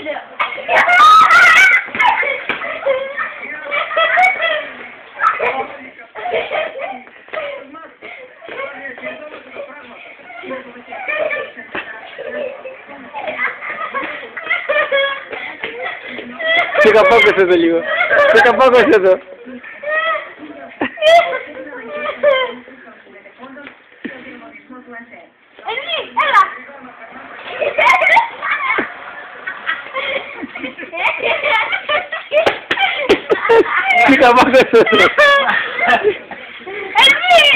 geliyor. Fica pouco esse velho. Fica pouco esse do. Eli, Çıka bak. Elmi.